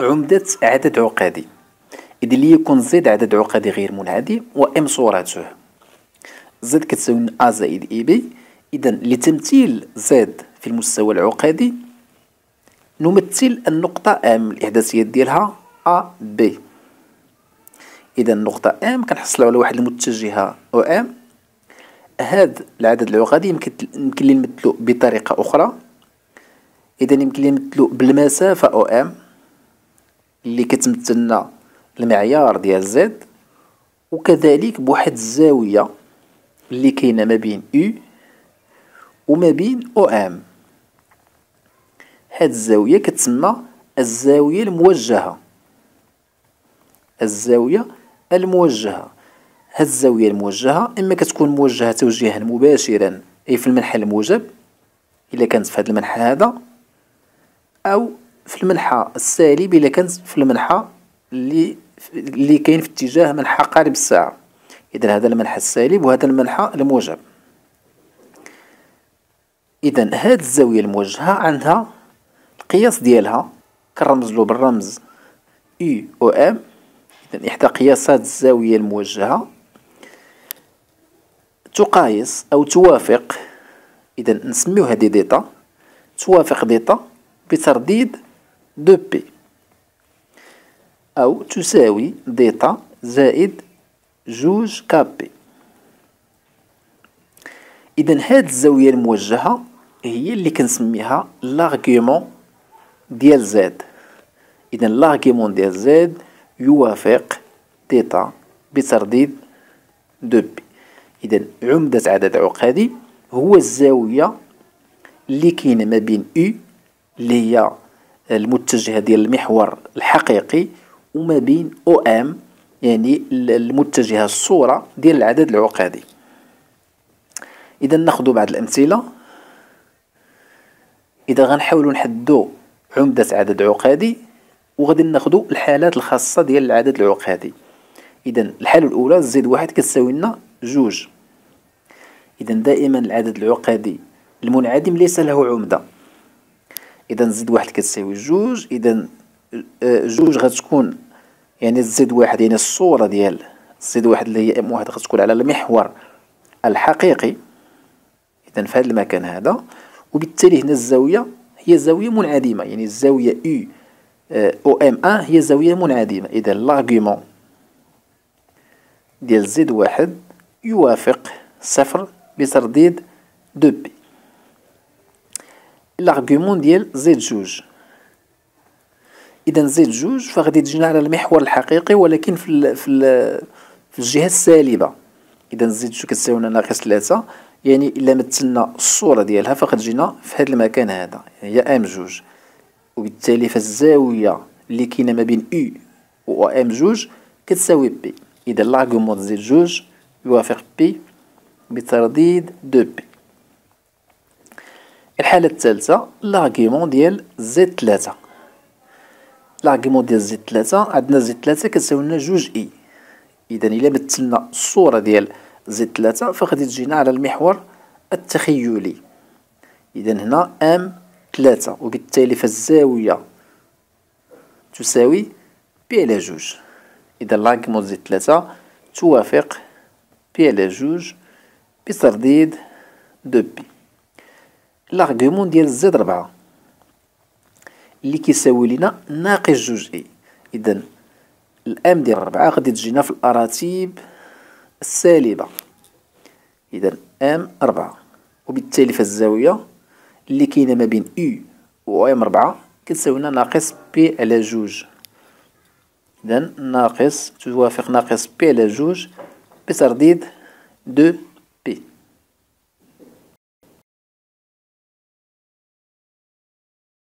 عمدة عدد عقدي إذا ليكن z عدد عقدي غير منعدم و M صورته. z كتساوي a زائد i b. إذا لتمثيل z في المستوى العقدي نمثل النقطة M الإحداثيات ديالها a b. إذا النقطة M كنحصلو على واحد المتجهة OM. هذا العدد العقدي يمكن يمكن لي نمثلو بطريقة أخرى. إذا يمكن لي نمثلو بالمسافة أو أم. اللي كتمثلنا المعيار ديال زد وكذلك بواحد الزاوية اللي كاينة ما بين أو وما بين أو أم هاد الزاوية كتسمى الزاوية الموجهة. الزاوية الموجهة. هاد الزاوية الموجهة إما كتكون موجهة توجيها مباشرا أي في المنحى الموجب إلا كانت في هاد المنحى هذا أو في المنحى السالب إلا كانت في المنحى اللي اللي كاين في اتجاه منحى قارب الساعة. إذا هذا المنحى السالب وهذا المنحى الموجب. إذا هاد الزاوية الموجهة عندها القياس ديالها. كنرمزلو بالرمز يو أو إم إذا إحدى قياسات الزاوية الموجهة تقايس أو توافق. إذا نسميوها دي thêta توافق thêta بترديد deux pi أو تساوي thêta زائد جوج k pi إذا هاد الزاوية الموجهة هي اللي كنسميها l'argument ديال z إذا l'argument ديال z يوافق thêta بترديد deux pi إذا عمدة عدد عقدي هو الزاوية اللي كاينة ما بين أو اللي هي المتجهة ديال المحور الحقيقي وما بين OM يعني المتجهة الصورة ديال العدد العقدي. إذا ناخذ بعض الأمثلة. إذا غنحاولوا نحددوا عمدة عدد عقدي وغادي ناخذوا الحالات الخاصة ديال العدد العقدي. إذا الحالة الأولى زد واحد كتساوي لنا جوج. إذا دائما العدد العقدي المنعدم ليس له عمدة. إذا زد واحد كتساوي جوج إذا آه، جوج غتكون يعني زد واحد يعني الصورة ديال زد واحد اللي هي ام واحد غتكون على المحور الحقيقي. إذا في هذا المكان هذا. وبالتالي هنا الزاوية هي زاوية منعدمة يعني الزاوية u OM ان هي زاوية منعدمة. إذا l'argument ديال z واحد يوافق صفر بترديد deux pi l'argument ديال z جوج. إذا z جوج فغادي تجينا على المحور الحقيقي ولكن في ال في ال في الجهة السالبة. إذا Z جوج كتساوي لنا ناقص ثلاثة يعني إلا مثلنا الصورة ديالها فغتجينا في هذا المكان هذا هي M جوج. وبالتالي فالزاوية اللي كاينة ما بين O و M جوج كتساوي pi إذا l'argument Z جوج يوافق pi بترديد deux pi الحالة الثالثة l'argument ديال Z ثلاثة. l'argument ديال Z ثلاثة عندنا Z ثلاثة كتساوي لنا جوج i إذا إلا مثلنا الصورة ديال Z ثلاثة فغادي تجينا على المحور التخيلي. إذا هنا M ثلاثة وبالتالي فالزاوية تساوي pi على جوج. إذا l'argument Z ثلاثة توافق pi على جوج بترديد deux pi l'argument ديال Z ربعة. اللي كيساوي لنا ناقص جوج i اذا ال M ديال ربعة غادي تجينا في الأراتيب السالبة. اذا M ربعة. وبالتالي فالزاوية اللي كاينة ما بين O و M ربعة كتساوي لنا ناقص pi على جوج. اذا ناقص توافق ناقص pi على جوج بترديد دو